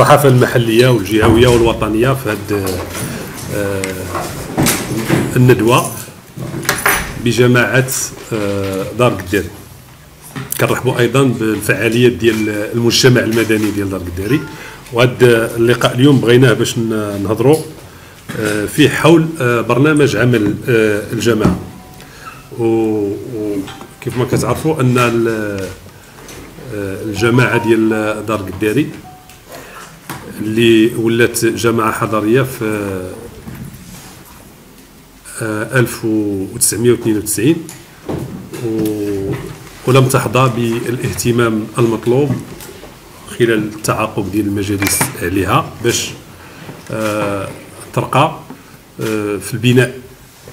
الصحافة المحلية والجهوية والوطنية في هذه آه، الندوة بجماعة آه، دار قداري كنرحبوا أيضا بالفعاليات ديال المجتمع المدني ديال دار قداري وهذا اللقاء اليوم بغيناه باش نهضروا آه، في حول برنامج عمل الجماعة. وكيف ما كتعرفوا أن الجماعة ديال دار قداري اللي ولات جماعة حضريه في 1992 آه، ولم تحظى بالاهتمام المطلوب خلال التعاقب ديال المجالس عليها باش آه، ترقى آه، في البناء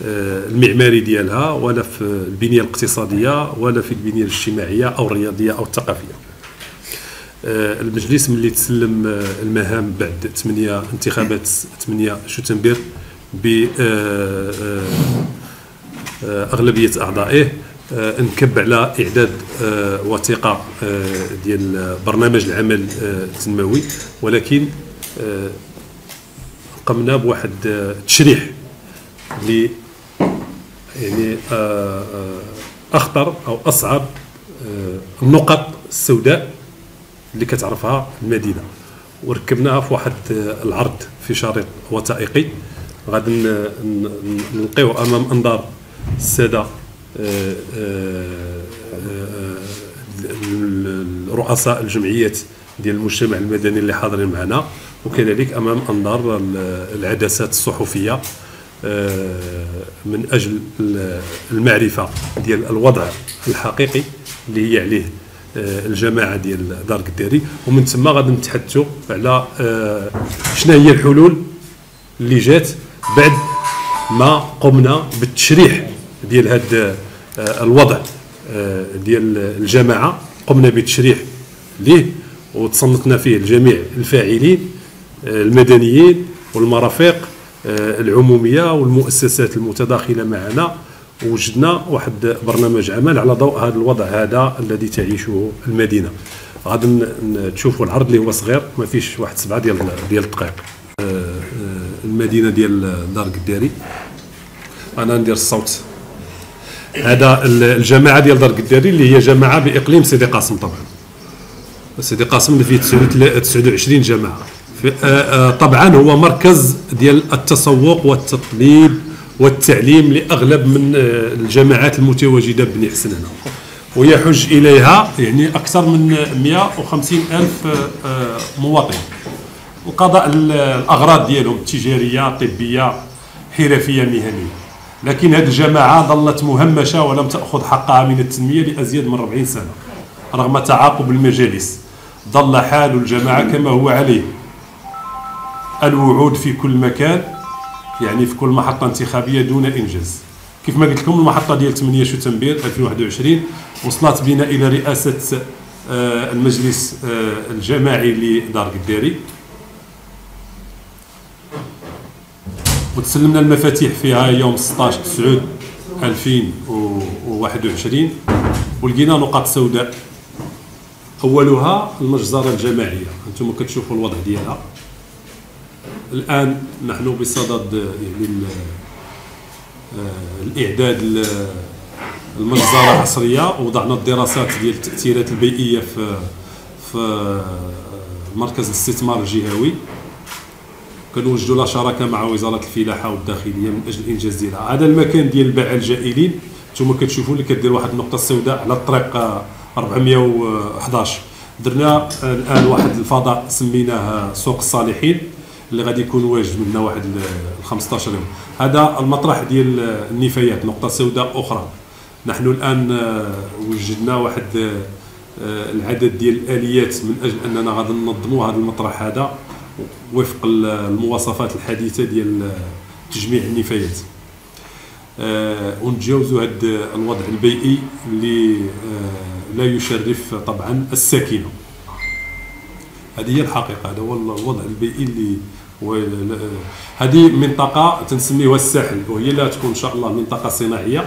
المعماري ديالها ولا في البنية الاقتصادية ولا في البنية الاجتماعية أو الرياضية أو الثقافية. آه، المجلس ملي تسلم آه، المهام بعد 8 انتخابات 8 شتنبر ب آه، أغلبية أعضائه انكب على إعداد وثيقة ديال برنامج العمل التنموي. ولكن قمنا بواحد التشريح ل يعني أخطر أو أصعب النقط السوداء اللي كتعرفها المدينة. وركبناها في واحد العرض في شريط وثائقي. غادي نلقيو أمام أنظار السادة آه، آه، آه، رؤساء الجمعيات ديال المجتمع المدني اللي حاضرين معنا. وكذلك أمام أنظار العدسات الصحفية من أجل المعرفة ديال الوضع الحقيقي اللي هي عليه الجماعة ديال دار قداري ومن ثم غادي نتحدثوا على آه، شنو هي الحلول اللي جات بعد ما قمنا بالتشريح ديال هذا آه، الوضع ديال الجماعة. قمنا بتشريح ليه وتصنتنا فيه الجميع الفاعلين المدنيين والمرافق العمومية والمؤسسات المتداخلة معنا. وجدنا واحد برنامج عمل على ضوء هذا الوضع هذا الذي تعيشه المدينة. غادي تشوفوا العرض اللي هو صغير ما فيش واحد سبعة ديال ديال الدقائق. آه، آه، المدينة ديال دار قداري. أنا ندير الصوت. هذا الجماعة ديال دار قداري اللي هي جماعة بإقليم سيدي قاسم طبعا. سيدي قاسم اللي فيه 29 جماعة. آه، طبعا هو مركز ديال التسوق والتطبيب والتعليم لأغلب من آه، الجماعات المتواجدة ببني حسن هنا. ويحج إليها يعني أكثر من 150 ألف آه، آه، مواطن. وقضاء الأغراض ديالهم التجارية طبيه حرفية مهنية. لكن هذه الجماعة ظلت مهمشة ولم تأخذ حقها من التنمية لأزيد من 40 سنة رغم تعاقب المجالس. ظل حال الجماعة كما هو عليه. الوعود في كل مكان يعني في كل محطة انتخابية دون إنجاز. كيف ما قلت لكم المحطة ديال 8 شتنبر 2021 وصلت بنا إلى رئاسة آه، المجلس آه، الجماعي لدار قداري وتسلمنا المفاتيح فيها يوم 16 9 2021 ولقينا نقاط سوداء. أولها المجزرة الجماعية. أنتم كتشوفوا الوضع ديالها. الآن نحن بصدد يعني آه، الإعداد المجزره العصرية. وضعنا الدراسات ديال التأثيرات البيئية في في مركز الاستثمار الجهوي. كنوجدوا لا شراكة مع وزارة الفلاحة والداخلية من أجل الانجاز ديالها هذا المكان ديال الباعه الجائلين. أنتم كتشوفوا اللي كدير واحد النقطة السوداء على الطريق 411 درنا الآن واحد الفضاء سميناه سوق الصالحين. اللي غادي يكون واجد منا واحد ال 15 يوم هذا المطرح ديال النفايات نقطة سوداء أخرى. نحن الآن آه، وجدنا واحد آه، العدد ديال الآليات من أجل أننا غادي ننظموا هذا المطرح هذا وفق المواصفات الحديثة ديال تجميع النفايات. آه ونتجاوزوا هذا الوضع البيئي اللي آه لا يشرف طبعا الساكنة. هذه هي الحقيقة. هذا هو الوضع البيئي اللي هذه منطقة تنسميوها الساحل وهي لا تكون إن شاء الله منطقة صناعية.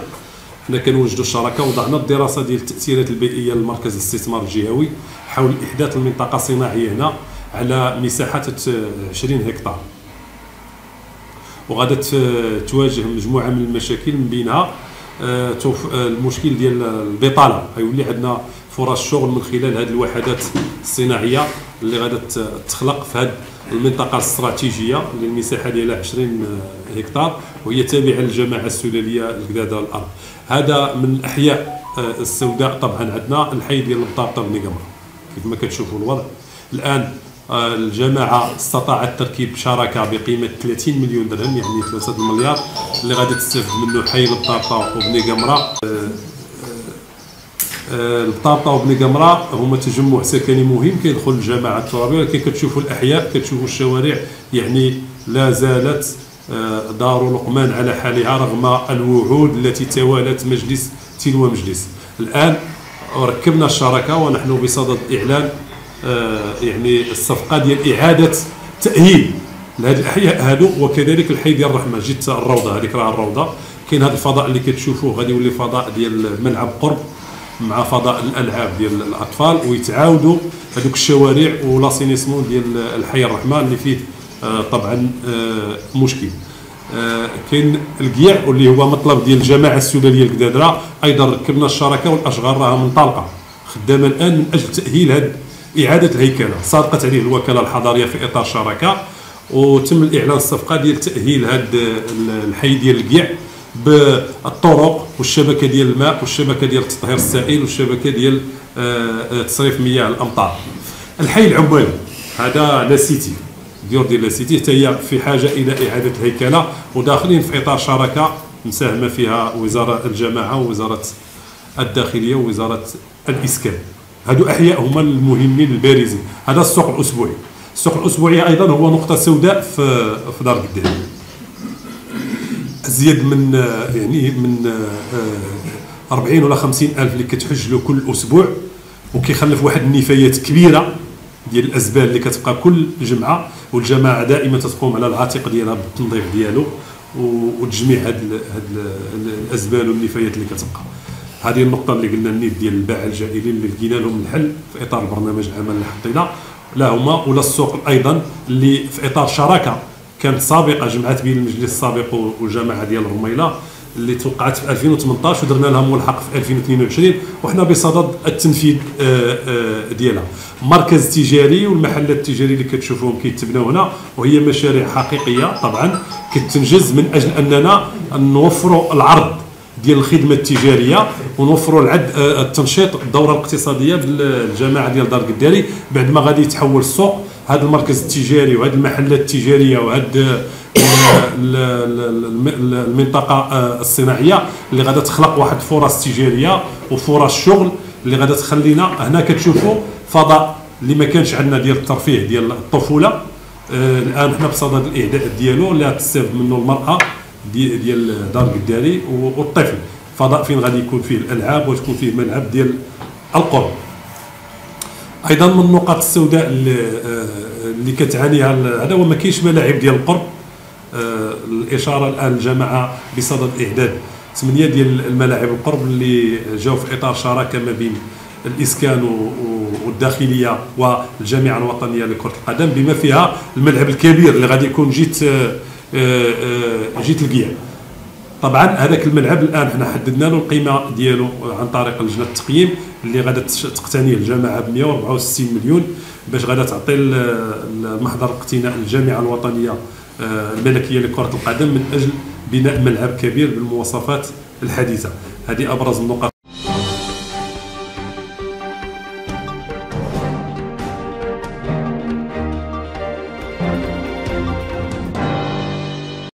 حنا كنوجدوا الشراكة وضعنا الدراسة ديال التأثيرات البيئية للمركز الاستثمار الجهوي حول إحداث المنطقة الصناعية هنا على مساحة 20 هكتار. وغادا تواجه مجموعة من المشاكل من بينها آه، آه، المشكل ديال البطالة. غيولي عندنا فرص شغل من خلال هذه الوحدات الصناعية اللي غادا تخلق في هذه المنطقة الاستراتيجية اللي المساحه ديالها 20 هكتار وهي تابعة للجماعة السلاليه الجداده الأرض. هذا من الأحياء آه، السوداء. طبعا عندنا الحي ديال البطاطا بن قمر كيف ما كتشوفوا الوضع. الآن آه، الجماعة استطاعت تركيب شراكة بقيمة 30 مليون درهم يعني 3 مليار اللي غادي تستافد منه حي البطاطا وبني قمرة. آه، البطاطا وبني قمره هما تجمع سكني مهم كيدخل الجماعه الترابيه ولكن كتشوفوا الأحياء كتشوفوا الشوارع يعني لا زالت دار لقمان على حالها رغم الوعود التي توالت مجلس تلو مجلس. الآن ركبنا الشراكة ونحن بصدد اعلان آه، يعني الصفقة ديال إعادة تأهيل لهذه الأحياء هادو وكذلك الحي ديال الرحمة جيت الروضة هذيك راه الروضة. كاين هذا الفضاء اللي كتشوفوه غادي يولي فضاء ديال ملعب قرب. مع فضاء الألعاب ديال الأطفال ويتعاودوا هذوك الشوارع ولاسينيسمون ديال الحي الرحمه اللي فيه آه، طبعا آه، مشكل. آه، كاين الكيع واللي هو مطلب ديال الجماعة السودانية الكدادره أيضا ركبنا الشراكة والأشغال راها منطلقة. خدامه الآن من أجل تأهيل هذه إعادة الهيكلة. صادقت عليه الوكالة الحضارية في إطار الشراكة. وتم الإعلان الصفقة ديال تأهيل هذا الحي ديال الكيع بالطرق والشبكة ديال الماء والشبكة ديال التطهير السائل والشبكة ديال آه، تصريف مياه الأمطار. الحي العمالي هذا لا سيتي. ديور ديال لا سيتي حتى هي في حاجة إلى إعادة الهيكلة وداخلين في إطار شراكة مساهمة فيها وزارة الجماعة ووزارة الداخلية ووزارة الإسكان. هادو أحياء هما المهمين البارزين. هذا السوق الأسبوعي. السوق الأسبوعي أيضا هو نقطة سوداء في في دار قدام. ازيد من يعني من 40 ولا 50 ألف اللي كتحج له كل أسبوع وكيخلف واحد النفايات كبيرة ديال الازبال اللي كتبقى كل جمعة والجماعة دائما تقوم على العاتق ديالها بالتنظيف ديالو وتجميع هاد هاد الازبال والنفايات اللي كتبقى. هذه النقطة اللي قلنا النيت ديال الباعة الجائلين اللي لقينا لهم الحل في إطار البرنامج العمل حطينا لا هما ولا السوق أيضا اللي في إطار شراكة كانت سابقة جمعت بين المجلس السابق والجماعة ديال الرميلة اللي توقعت في 2018 ودرنا لها ملحق في 2022 وحنا بصدد التنفيذ آه، آه، ديالها. مركز تجاري والمحلات التجاريه اللي كتشوفوهم كيتبناو هنا وهي مشاريع حقيقية طبعا كتنجز من أجل أننا نوفروا العرض ديال الخدمة التجارية ونوفروا العد آه، التنشيط الدورة الاقتصادية بالجماعه ديال دار الداري بعد ما غادي يتحول السوق هذا المركز التجاري وهذه المحلات التجارية وهذا المنطقة آه، الصناعية اللي غادا تخلق واحد فرص تجارية وفرص شغل اللي غادا تخلينا هنا كتشوفوا فضاء اللي ما كانش عندنا ديال الترفيه ديال الطفولة. آه الآن حنا بصدد الاعداد ديالو اللي غتستافد منه المرأة ديال, دار الداري والطفل. فضاء فين غادي يكون فيه الألعاب وتكون فيه ملعب ديال القرب. أيضا من النقاط السوداء اللي, آه، كتعانيها هذا هو ما كاينش ملاعب ديال القرب. آه، الإشارة الآن الجماعه بصدد إعداد ثمانية ديال الملاعب القرب اللي جاوا في إطار شراكة ما بين الإسكان والداخلية والجامعة الوطنية لكرة القدم بما فيها الملعب الكبير اللي غادي يكون جيت آه، جيت القيع طبعا هذاك الملعب الآن حنا حددنا له القيمة ديالو عن طريق لجنة التقييم اللي غادا تقتنيه الجامعة ب 164 مليون باش غادا تعطي المحضر اقتناء الجامعة الوطنية الملكية لكرة القدم من أجل بناء ملعب كبير بالمواصفات الحديثة. هذه أبرز النقاط